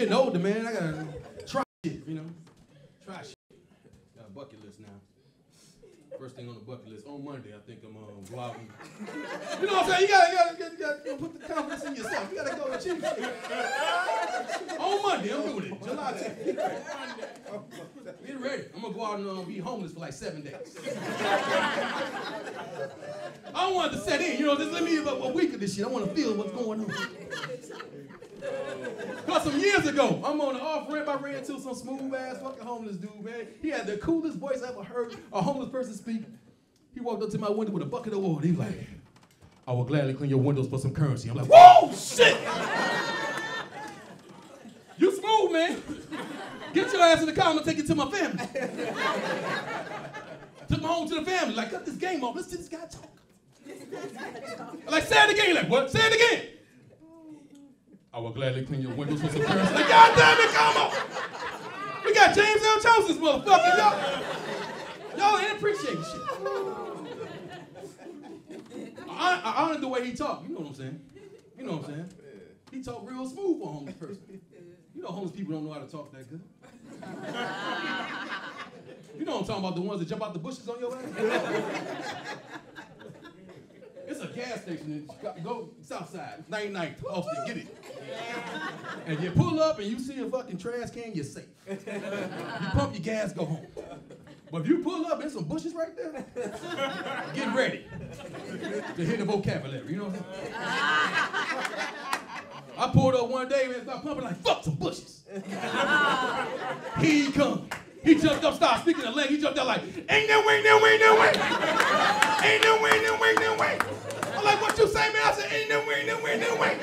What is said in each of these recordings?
getting older, man. I gotta try shit, you know. Try shit. Got a bucket list now. First thing on the bucket list on Monday, I think I'm um, go out you know what I'm saying? You gotta, you gotta, you gotta, gotta put the confidence in yourself. You gotta go achieve shit. on Monday, I'm doing it. July 10th. Get ready. I'm gonna go out and um, be homeless for like seven days. I don't want to set in, you know, just let me about a week of this shit. I want to feel what's going on. Cause some years ago, I'm on the off ramp. I ran into some smooth ass fucking homeless dude, man. He had the coolest voice I ever heard a homeless person speak. He walked up to my window with a bucket of water. He was like, I will gladly clean your windows for some currency. I'm like, whoa, shit! you smooth, man. Get your ass in the car. I'm gonna take you to my family. Took my home to the family. Like, cut this game off. Listen to this guy talk. Like, say it again. Like, what? Say it again. I will gladly clean your windows with some currency. Like, God damn it, come on. We got James Earl Jones, motherfucker. Y'all, y'all ain't appreciate shit. I, I honor the way he talk. You know what I'm saying? You know what I'm saying? He talk real smooth for a homeless person. You know homeless people don't know how to talk that good. You know what I'm talking about, the ones that jump out the bushes on your ass? It's a gas station. In, go south side, 99th, Austin, get it. And you pull up and you see a fucking trash can, you're safe. You pump your gas, go home. But if you pull up, there's some bushes right there. Get ready to hit the vocabulary. You know what I'm saying? I pulled up one day and started pumping like, fuck some bushes. He come. He jumped up, started speaking the language. He jumped out like, ain't no way, no way, no way. Ain't no way, no way, no way. I'm like, what you say, man? I said, ain't no way, no way, no way.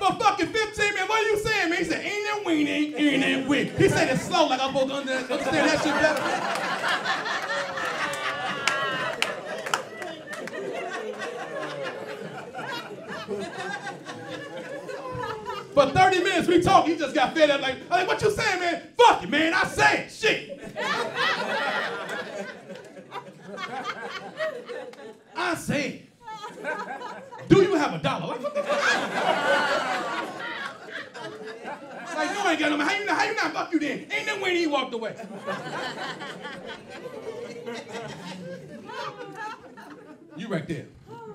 For fucking 15, man, what are you saying, man? He said, ain't no way, ain't, ain't that way. He said it slow, like I'm supposed to understand that shit better. For 30 minutes we talked, he just got fed up like, I'm like, what you saying, man? Fuck it, man, I say it, shit. I say it. Do you have a dollar? Like, what the fuck? Got no How you, how you not fuck you then? Ain't no way he walked away. you right there.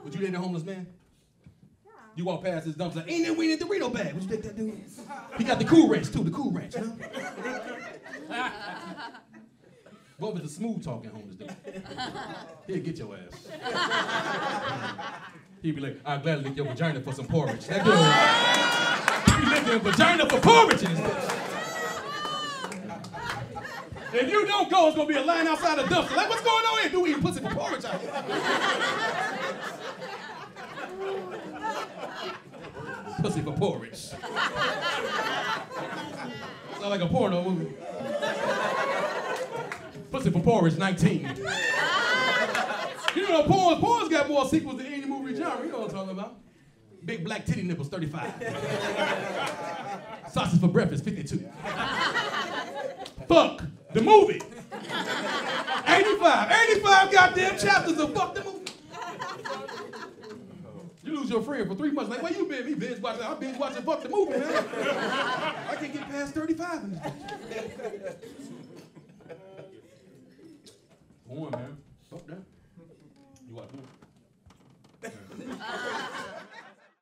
Would you date a homeless man? You walk past his dump like, ain't that in Dorito bag? What you think that dude? is? He got the cool ranch too, the cool ranch, huh? What was the smooth talking homeless dude? He'll get your ass. He'd be like, I'd gladly lick your vagina for some porridge. That dude, he licking vagina for porridge in his bitch. If you don't go, it's gonna be a line outside the dumpster. Like, what's going on here? Dude we eating pussy for porridge out here. Pussy for porridge. Sound like a porno movie. Pussy for porridge 19. you know, porn's, porn's got more sequels than any movie genre. You know what I'm talking about. Big black titty nipples 35. Sausage for breakfast 52. Fuck the movie. 85. 85 goddamn chapters of fuck the movie. You lose your friend for three months. Like, where you been? Me binge watching. I binge watching fuck the movie, man. I can't get past 35 in this bitch. Porn, man.